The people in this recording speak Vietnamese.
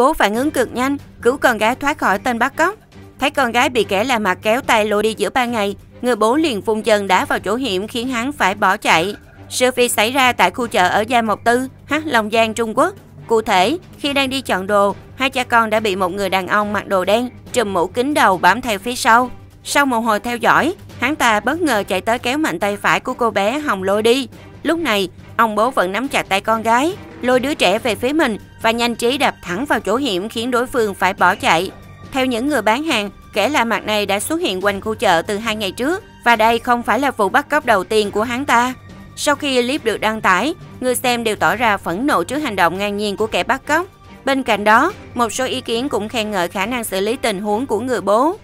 Bố phản ứng cực nhanh, cứu con gái thoát khỏi tên bắt cóc. Thấy con gái bị kẻ lạ mặt kéo tay lôi đi giữa ban ngày, người bố liền phun chân đá vào chỗ hiểm khiến hắn phải bỏ chạy. Sự việc xảy ra tại khu chợ ở Gia Mộc Tư, Hắc Long Giang, Trung Quốc. Cụ thể, khi đang đi chọn đồ, hai cha con đã bị một người đàn ông mặc đồ đen, trùm mũ kính đầu bám theo phía sau. Sau một hồi theo dõi, hắn ta bất ngờ chạy tới kéo mạnh tay phải của cô bé Hồng lôi đi. Lúc này, ông bố vẫn nắm chặt tay con gái, lôi đứa trẻ về phía mình và nhanh trí đập thẳng vào chỗ hiểm khiến đối phương phải bỏ chạy. Theo những người bán hàng, kẻ lạ mặt này đã xuất hiện quanh khu chợ từ hai ngày trước và đây không phải là vụ bắt cóc đầu tiên của hắn ta. Sau khi clip được đăng tải, người xem đều tỏ ra phẫn nộ trước hành động ngang nhiên của kẻ bắt cóc. Bên cạnh đó, một số ý kiến cũng khen ngợi khả năng xử lý tình huống của người bố.